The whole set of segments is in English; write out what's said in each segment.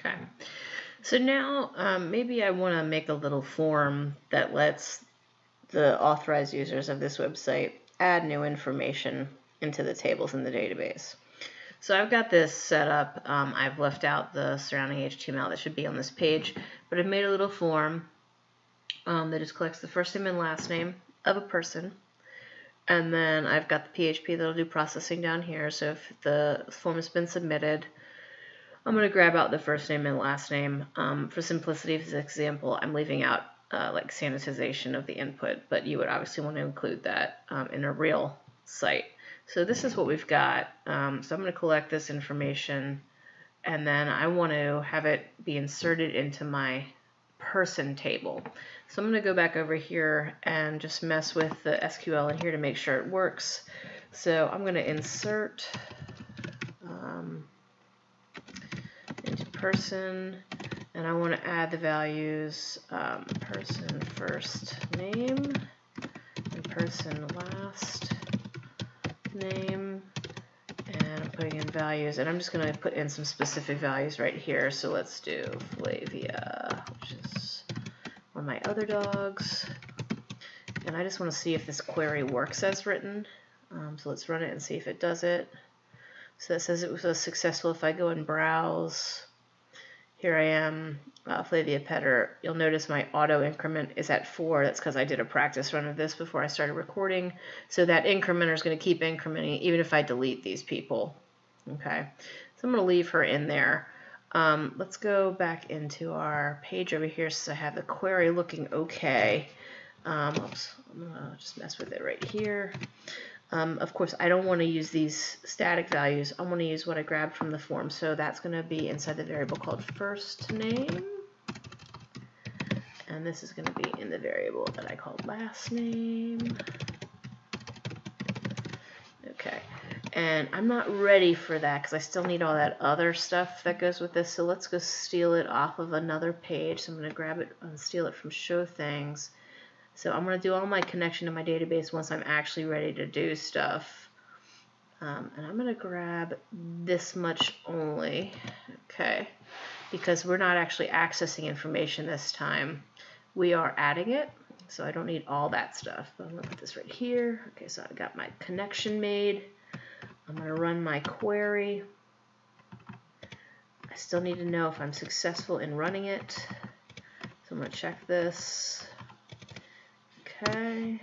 Okay. So now um, maybe I want to make a little form that lets the authorized users of this website add new information into the tables in the database. So I've got this set up. Um, I've left out the surrounding HTML that should be on this page, but I've made a little form um, that just collects the first name and last name of a person. And then I've got the PHP that'll do processing down here. So if the form has been submitted, I'm going to grab out the first name and last name. Um, for simplicity of this example, I'm leaving out uh, like sanitization of the input, but you would obviously want to include that um, in a real site. So this is what we've got. Um, so I'm going to collect this information and then I want to have it be inserted into my person table. So I'm going to go back over here and just mess with the SQL in here to make sure it works. So I'm going to insert um, into person and I want to add the values um, person first name and person last name and I'm putting in values and I'm just going to put in some specific values right here. So let's do Flavia which is one of my other dogs. And I just want to see if this query works as written. Um, so let's run it and see if it does it. So that says it was successful if I go and browse here I am, uh, Flavia Petr. You'll notice my auto increment is at 4. That's because I did a practice run of this before I started recording. So that incrementer is going to keep incrementing even if I delete these people. Okay, so I'm going to leave her in there. Um, let's go back into our page over here since I have the query looking okay. Um, oops, I'm going to just mess with it right here. Um, of course, I don't want to use these static values. I want to use what I grabbed from the form. So that's going to be inside the variable called first name. And this is going to be in the variable that I called last name. Okay. And I'm not ready for that because I still need all that other stuff that goes with this. So let's go steal it off of another page. So I'm going to grab it and steal it from show things. So I'm going to do all my connection to my database once I'm actually ready to do stuff. Um, and I'm going to grab this much only, okay, because we're not actually accessing information this time. We are adding it, so I don't need all that stuff. But I'm going to put this right here. Okay, so I've got my connection made. I'm going to run my query. I still need to know if I'm successful in running it. So I'm going to check this. Okay,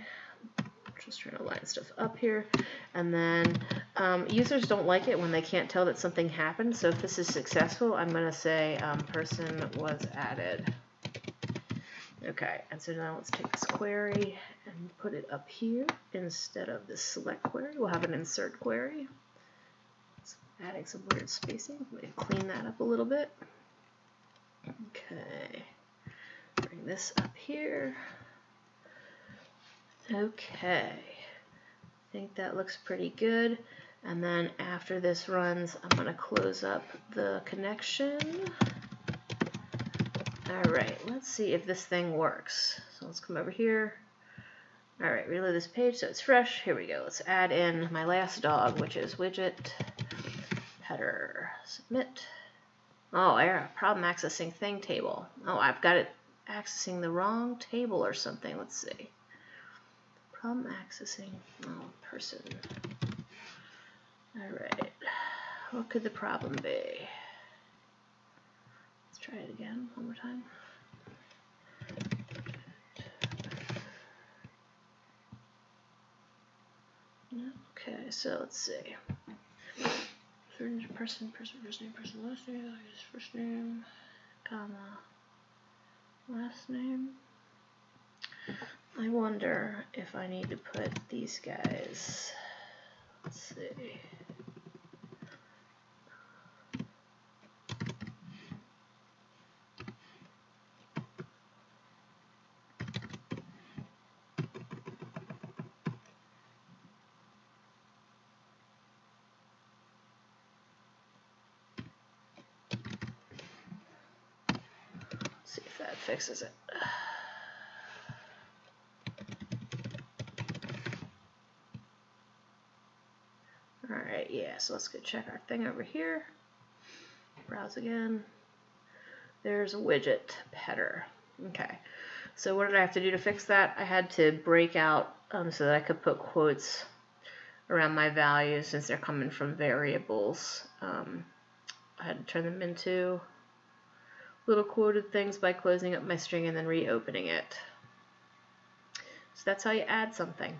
just trying to line stuff up here. And then um, users don't like it when they can't tell that something happened. So if this is successful, I'm going to say um, person was added. Okay, and so now let's take this query and put it up here instead of this select query. We'll have an insert query. Adding some weird spacing. Clean that up a little bit. Okay, bring this up here. Okay, I think that looks pretty good. And then after this runs, I'm going to close up the connection. All right, let's see if this thing works. So let's come over here. All right, reload this page so it's fresh. Here we go. Let's add in my last dog, which is widget header submit. Oh, error, problem accessing thing table. Oh, I've got it accessing the wrong table or something. Let's see. Problem accessing oh, person. Alright. What could the problem be? Let's try it again one more time. Okay, so let's see. Certain person, person, first name, person, last name, first name, comma, last name. I wonder if I need to put these guys, let's see. see if that fixes it. Alright, yeah, so let's go check our thing over here. Browse again. There's a widget header. Okay. So what did I have to do to fix that? I had to break out um, so that I could put quotes around my values since they're coming from variables. Um, I had to turn them into little quoted things by closing up my string and then reopening it. So that's how you add something.